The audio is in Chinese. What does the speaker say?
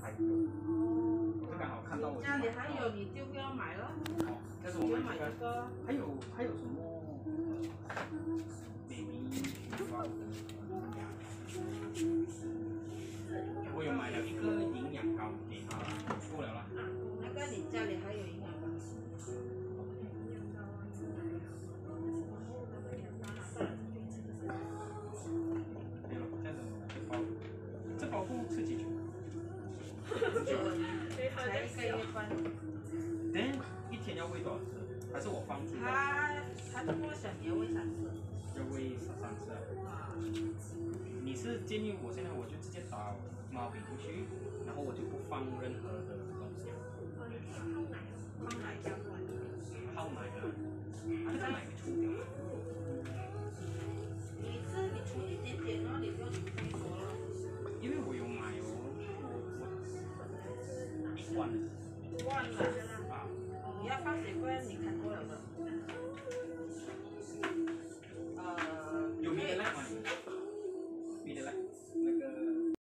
还有，我就刚好看到我家里还有你就不要买了，哦，但是我就买买这个，还有还有什么？baby 菊花我有买了一个营养膏给他，够了啦。那个你家里还有营养膏？对了，这样子这包，这包不吃几久？才一个月半。等一天要喂多少次？还是我放住了？他他这么小，你要喂三次。要喂三三次啊？啊，你是建议我现在我就直接打猫饼进去，然后我就我一罐忘了，啊，你要